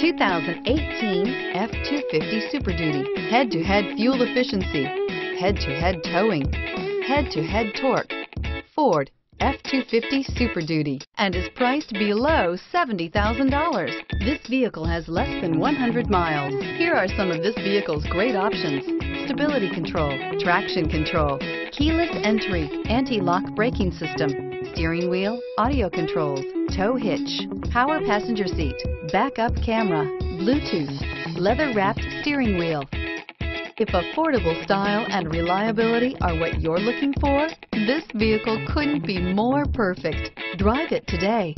2018 F-250 Super Duty. Head-to-head fuel efficiency, head-to-head towing, head-to-head torque. Ford F-250 Super Duty and is priced below $70,000. This vehicle has less than 100 miles. Here are some of this vehicle's great options. Stability control, traction control, keyless entry, anti-lock braking system, steering wheel, audio controls, tow hitch, power passenger seat, backup camera, Bluetooth, leather wrapped steering wheel. If affordable style and reliability are what you're looking for, this vehicle couldn't be more perfect. Drive it today.